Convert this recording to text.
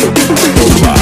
Over.